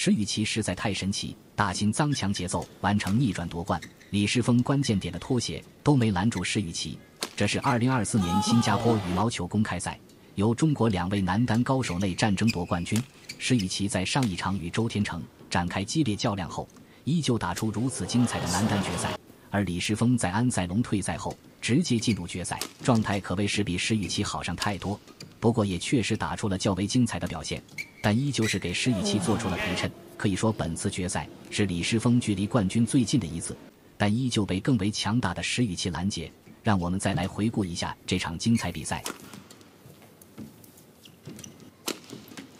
石宇奇实在太神奇，大心脏强节奏完成逆转夺冠，李诗峰关键点的拖鞋都没拦住石宇奇。这是二零二四年新加坡羽毛球公开赛，由中国两位男单高手内战争夺冠军。石宇奇在上一场与周天成展开激烈较量后，依旧打出如此精彩的男单决赛，而李诗峰在安塞龙退赛后直接进入决赛，状态可谓是比石宇奇好上太多。不过也确实打出了较为精彩的表现，但依旧是给石宇琦做出了陪衬。可以说，本次决赛是李诗峰距离冠军最近的一次，但依旧被更为强大的石宇琦拦截。让我们再来回顾一下这场精彩比赛。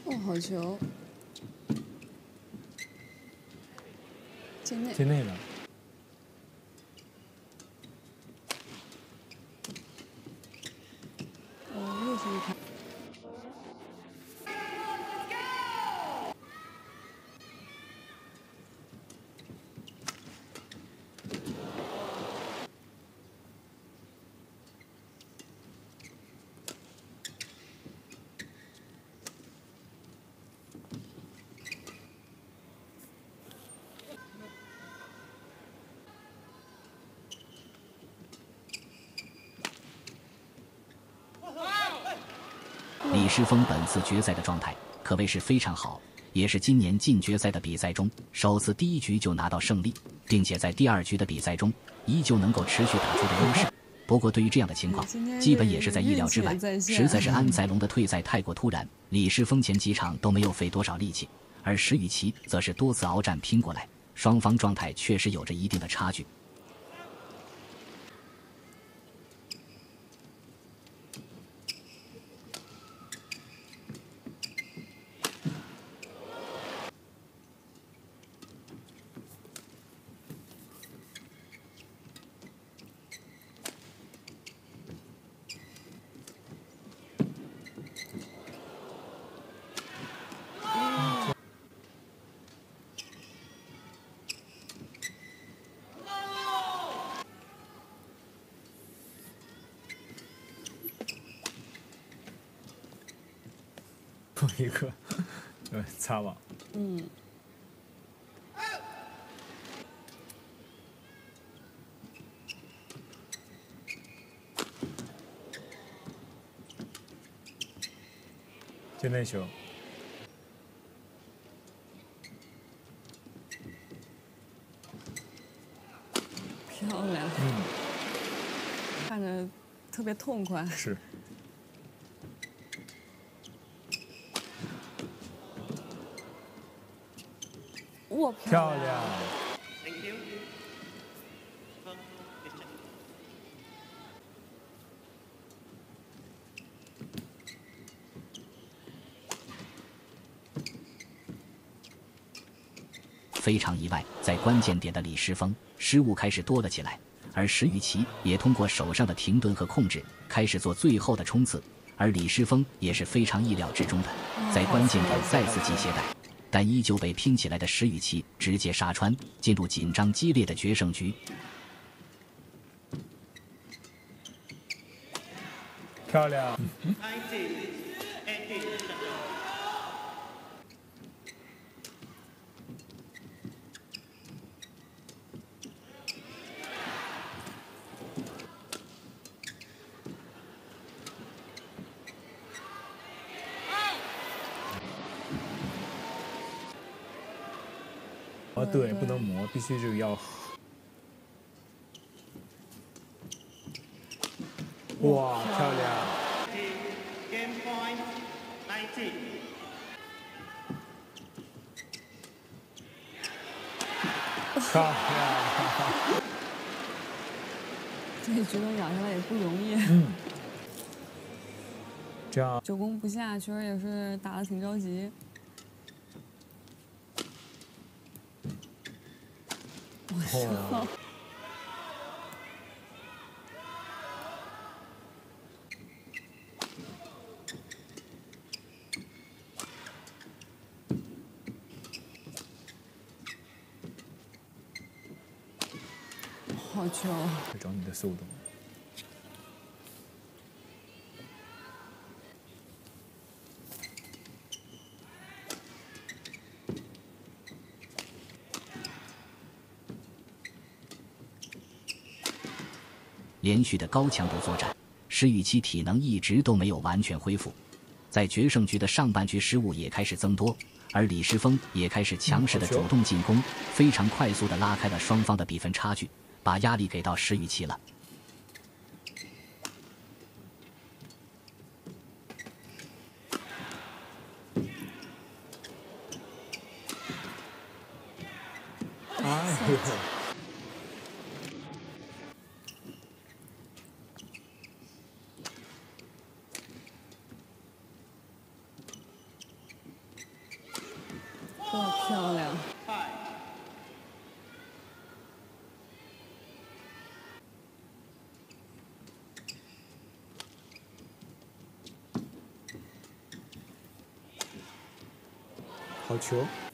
哦，好球！进内，进内的。哦，又是一盘。李诗峰本次决赛的状态可谓是非常好，也是今年进决赛的比赛中首次第一局就拿到胜利，并且在第二局的比赛中依旧能够持续打出的优势。不过，对于这样的情况，基本也是在意料之外。实在是安塞龙的退赛太过突然，李世峰前几场都没有费多少力气，而石宇奇则是多次鏖战拼过来，双方状态确实有着一定的差距。一个，对，擦网。嗯。就那球。漂亮。嗯。看着特别痛快。是。漂亮！非常意外，在关键点的李诗峰失误开始多了起来，而石宇奇也通过手上的停顿和控制开始做最后的冲刺，而李诗峰也是非常意料之中的，在关键点再次系鞋带。但依旧被拼起来的石宇奇直接杀穿，进入紧张激烈的决胜局。漂亮！对，不能磨，必须这个要。哇，漂亮！漂亮！这局能养下来也不容易。嗯。这样。久攻不下，确实也是打的挺着急。哦，好球！找你的速度。连续的高强度作战，石宇奇体能一直都没有完全恢复。在决胜局的上半局，失误也开始增多，而李世峰也开始强势的主动进攻，非常快速的拉开了双方的比分差距，把压力给到石宇奇了。哎呦，哇，漂亮！好球！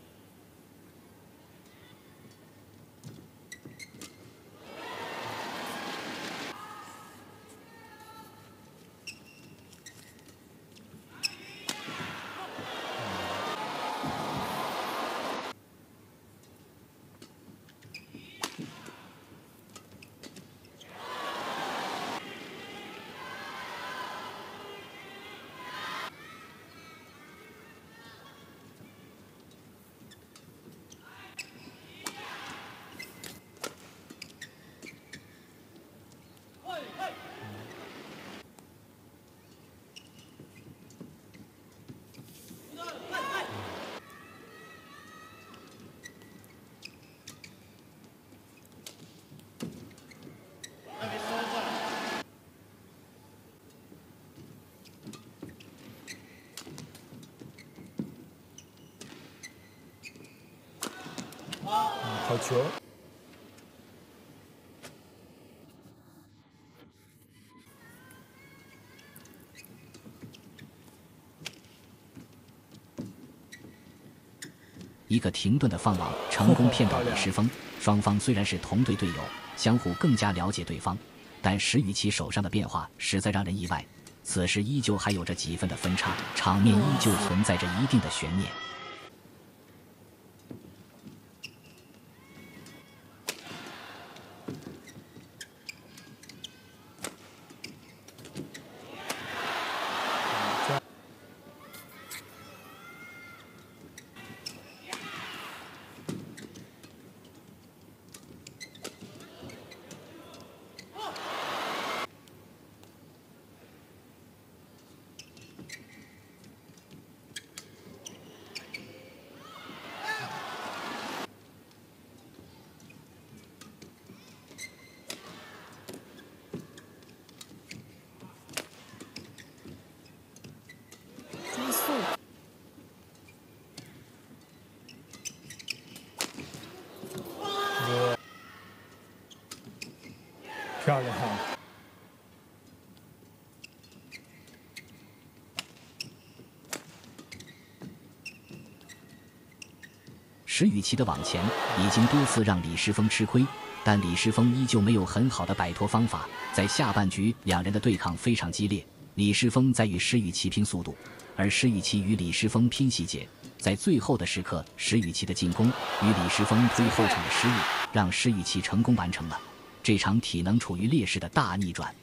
球！一个停顿的放网成功骗到李世峰。双方虽然是同队队友，相互更加了解对方，但石宇奇手上的变化实在让人意外。此时依旧还有着几分的分差，场面依旧存在着一定的悬念。漂亮！石宇奇的网前已经多次让李世峰吃亏，但李世峰依旧没有很好的摆脱方法。在下半局，两人的对抗非常激烈，李世峰在与石宇奇拼速度，而石宇奇与李世峰拼细节。在最后的时刻，石宇奇的进攻与李世峰推后场的失误，让石宇奇成功完成了这场体能处于劣势的大逆转。